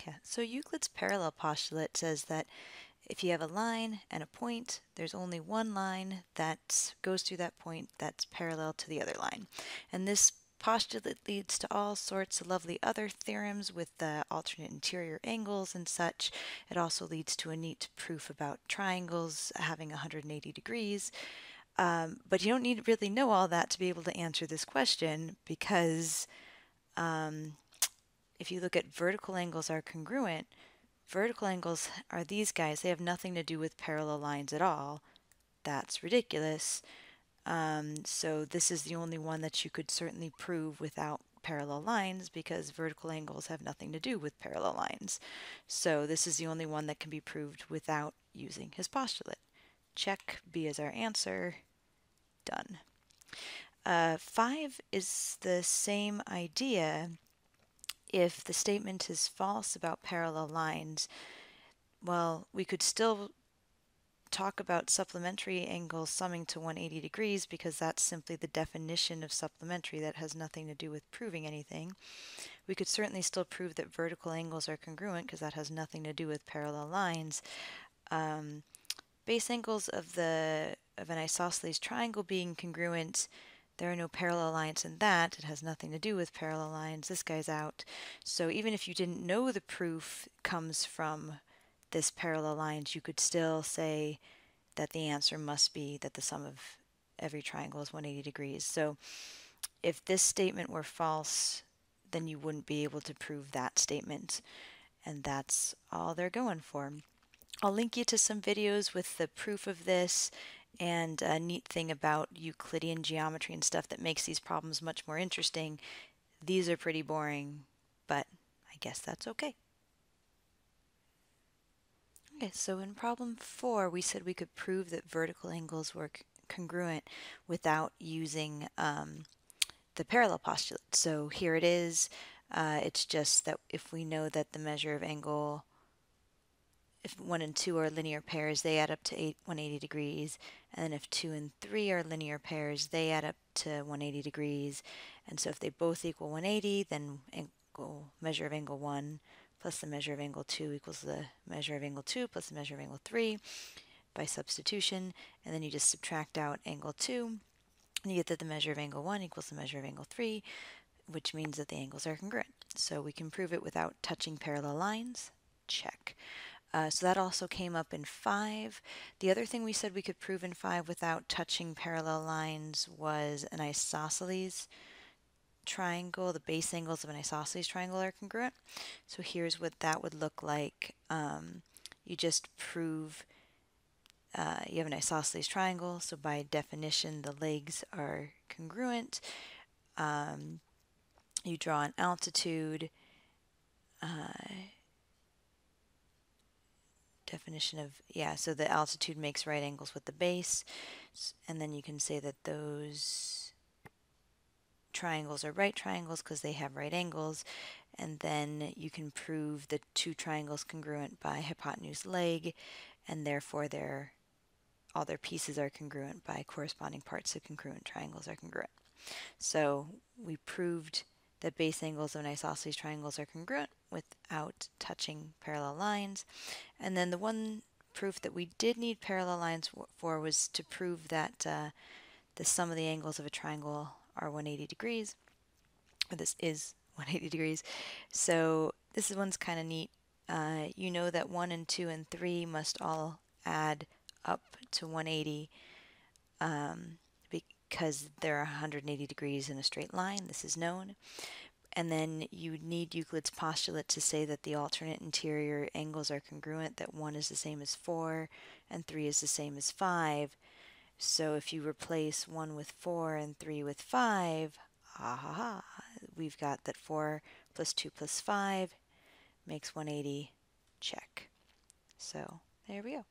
Okay, so Euclid's parallel postulate says that if you have a line and a point, there's only one line that goes through that point that's parallel to the other line. And this postulate leads to all sorts of lovely other theorems with the alternate interior angles and such. It also leads to a neat proof about triangles having 180 degrees. Um, but you don't need to really know all that to be able to answer this question because um, if you look at vertical angles are congruent, vertical angles are these guys. They have nothing to do with parallel lines at all. That's ridiculous. Um, so this is the only one that you could certainly prove without parallel lines because vertical angles have nothing to do with parallel lines. So this is the only one that can be proved without using his postulate. Check B is our answer. Done. Uh, 5 is the same idea if the statement is false about parallel lines, well, we could still talk about supplementary angles summing to 180 degrees because that's simply the definition of supplementary that has nothing to do with proving anything. We could certainly still prove that vertical angles are congruent because that has nothing to do with parallel lines. Um, base angles of the of an isosceles triangle being congruent there are no parallel lines in that. It has nothing to do with parallel lines. This guy's out. So even if you didn't know the proof comes from this parallel lines, you could still say that the answer must be that the sum of every triangle is 180 degrees. So if this statement were false, then you wouldn't be able to prove that statement. And that's all they're going for. I'll link you to some videos with the proof of this and a neat thing about Euclidean geometry and stuff that makes these problems much more interesting, these are pretty boring, but I guess that's okay. Okay, so in problem four, we said we could prove that vertical angles were congruent without using um, the parallel postulate. So here it is. Uh, it's just that if we know that the measure of angle if 1 and 2 are linear pairs, they add up to eight, 180 degrees. And then if 2 and 3 are linear pairs, they add up to 180 degrees. And so if they both equal 180, then angle, measure of angle 1 plus the measure of angle 2 equals the measure of angle 2 plus the measure of angle 3 by substitution. And then you just subtract out angle 2. And you get that the measure of angle 1 equals the measure of angle 3, which means that the angles are congruent. So we can prove it without touching parallel lines. Check. Uh, so that also came up in 5. The other thing we said we could prove in 5 without touching parallel lines was an isosceles triangle. The base angles of an isosceles triangle are congruent. So here's what that would look like. Um, you just prove uh, you have an isosceles triangle, so by definition the legs are congruent. Um, you draw an altitude. Uh, definition of, yeah, so the altitude makes right angles with the base, and then you can say that those triangles are right triangles because they have right angles, and then you can prove the two triangles congruent by hypotenuse leg, and therefore their all their pieces are congruent by corresponding parts, so congruent triangles are congruent. So we proved that base angles of an isosceles triangles are congruent without touching parallel lines. And then the one proof that we did need parallel lines for was to prove that uh, the sum of the angles of a triangle are 180 degrees. This is 180 degrees. So this one's kind of neat. Uh, you know that 1 and 2 and 3 must all add up to 180. Um, because they're 180 degrees in a straight line. This is known. And then you need Euclid's postulate to say that the alternate interior angles are congruent, that 1 is the same as 4 and 3 is the same as 5. So if you replace 1 with 4 and 3 with 5, ha ha ha, we've got that 4 plus 2 plus 5 makes 180, check. So there we go.